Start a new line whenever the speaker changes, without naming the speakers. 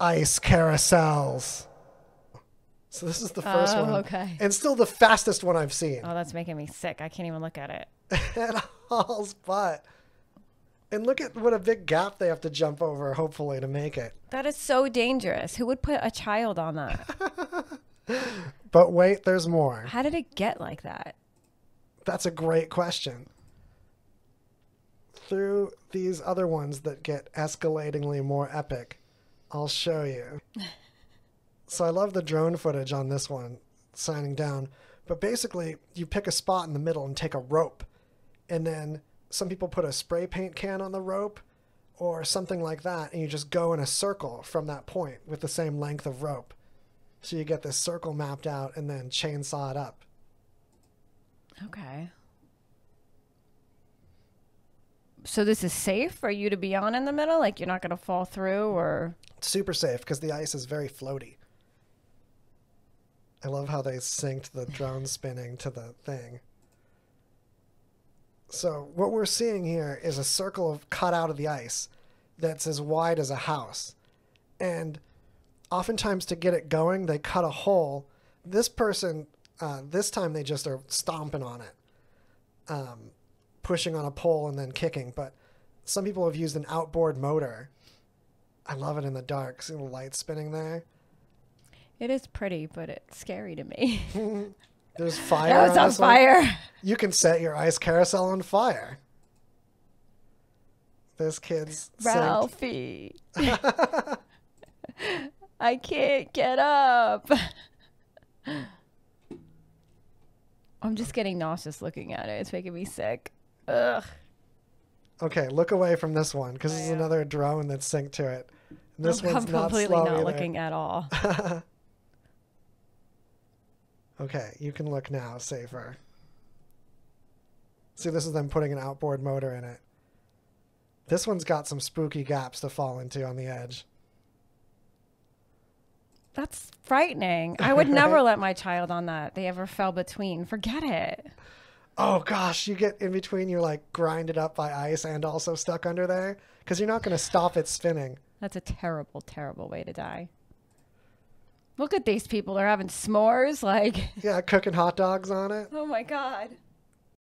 ice carousels. So this is the first
Oh,
one.
okay.
And still the fastest one I've seen.
Oh, that's making me sick. I can't even look at it.
it hauls butt. And look at what a big gap they have to jump over, hopefully, to make it.
That is so dangerous. Who would put a child on that?
But wait, there's more.
How did it get like that?
That's a great question. Through these other ones that get escalatingly more epic, I'll show you. so I love the drone footage on this one, signing down. But basically, you pick a spot in the middle and take a rope. And then some people put a spray paint can on the rope or something like that. And you just go in a circle from that point with the same length of rope. So you get this circle mapped out and then chainsaw it up.
Okay. So this is safe for you to be on in the middle? Like you're not going to fall through or
super safe because the ice is very floaty. I love how they synced the drone spinning to the thing. So what we're seeing here is a circle of cut out of the ice that's as wide as a house. And oftentimes to get it going, they cut a hole. This person, uh, this time they just are stomping on it, um, pushing on a pole and then kicking. But some people have used an outboard motor I love it in the dark. See the light spinning there?
it is pretty, but it's scary to me.
There's fire.
Now it's on
one.
fire.
You can set your ice carousel on fire. This kid's.
Ralphie. I can't get up. I'm just getting nauseous looking at it. It's making me sick. Ugh.
Okay, look away from this one because this is
Yeah.
another drone that's synced to it. And this
I'm
one's not slow
not
either.
looking at all.
Okay, you can look now, safer. See, this is them putting an outboard motor in it. This one's got some spooky gaps to fall into on the edge.
That's frightening. I would never let my child on that. They ever fell between. Forget it.
Oh gosh, you get in between, you're like grinded up by ice and also stuck under there because you're not going to stop it spinning.
That's a terrible, terrible way to die. Look at these people. They're having s'mores. Like,
Yeah, cooking hot dogs on it.
oh my God.